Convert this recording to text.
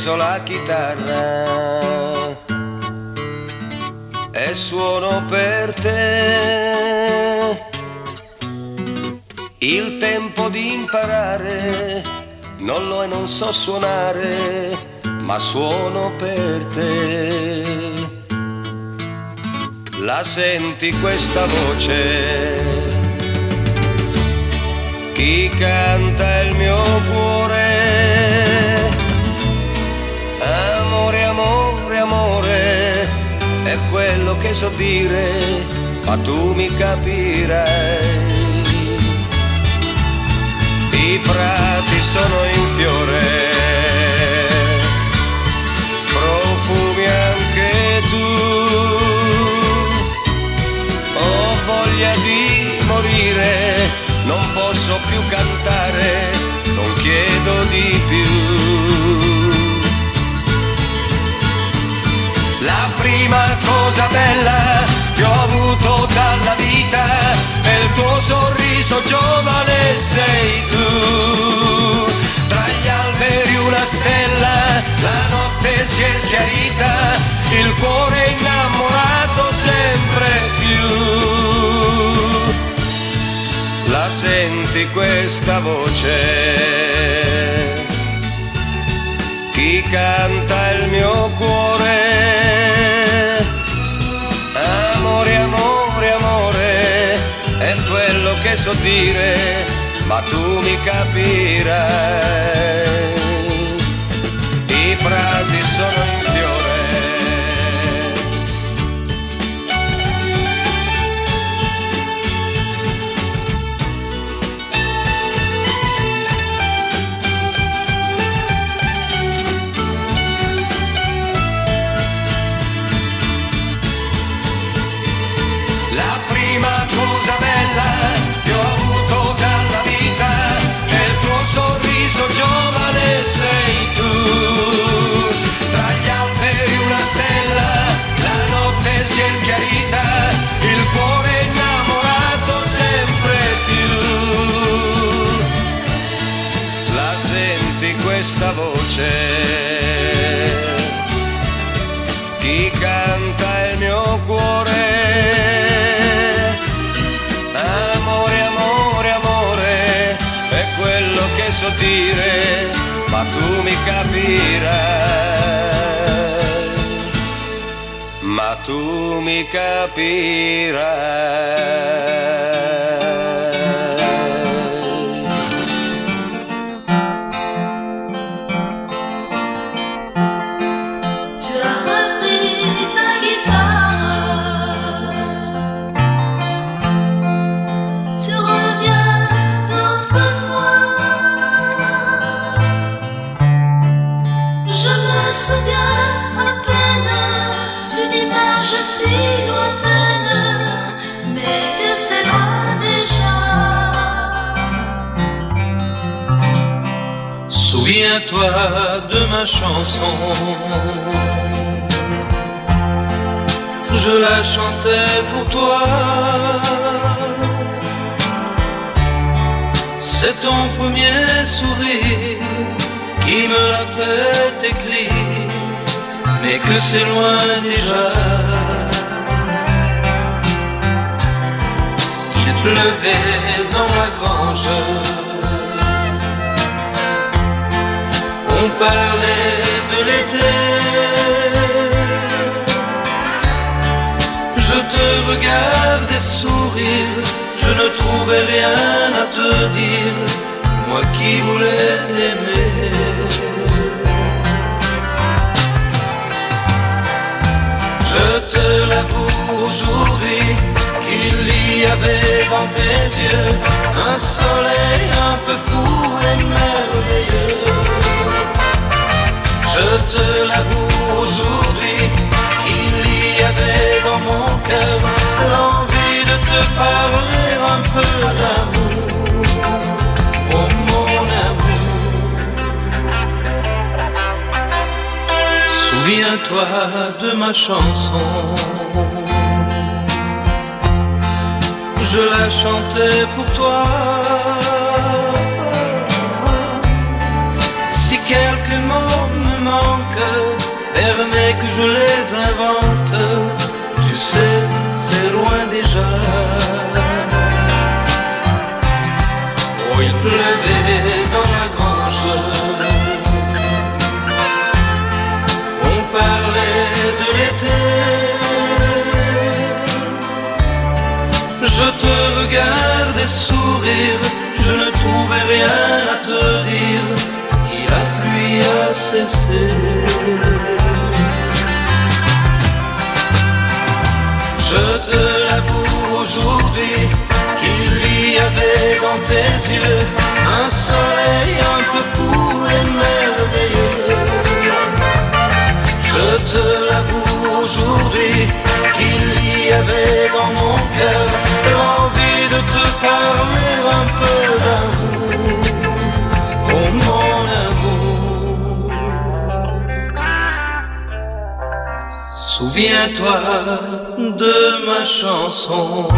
preso la chitarra e suono per te. Il tempo di imparare non lo e non so suonare, ma suono per te. La senti questa voce? Chi canta il mio cuore? So dire, ma tu mi capirai. I prati sono in fiore, profumi anche tu. Ho voglia di morire, non posso più cantare, non chiedo di più. La prima cosa bella si è schiarita, il cuore innamorato sempre più. La senti questa voce? Chi canta il mio cuore? Amore, amore, amore, è quello che so dire, ma tu mi capirai. frati sono in questa voce? Chi canta il mio cuore? Amore, amore, amore, è quello che so dire, ma tu mi capirai. Ma tu mi capirai. Souviens-toi de ma chanson. Je la chantais pour toi. C'est ton premier sourire qui me l'a fait écrire, mais que c'est loin déjà. Il pleuvait dans la grange. On parlait de l'été. Je te regardais sourire, je ne trouvais rien à te dire, moi qui voulais t'aimer. Je te l'avoue aujourd'hui qu'il y avait dans tes yeux un soleil un peu fou et merveilleux. Te l'avoue aujourd'hui qu'il y avait dans mon cœur l'envie de te parler un peu d'amour. Oh mon amour. Souviens-toi de ma chanson. Je la chantais pour toi. Que je les invente, tu sais, c'est loin déjà. Oh, il pleuvait dans la grange. On parlait de l'été. Je te regardais sourire, je ne trouvais rien à te dire. Et la pluie a cessé. Aujourd'hui qu'il y avait dans tes yeux un soleil un peu fou et merveilleux. Je te l'avoue aujourd'hui qu'il y avait dans mon cœur l'envie de te parler Souviens-toi de ma chanson.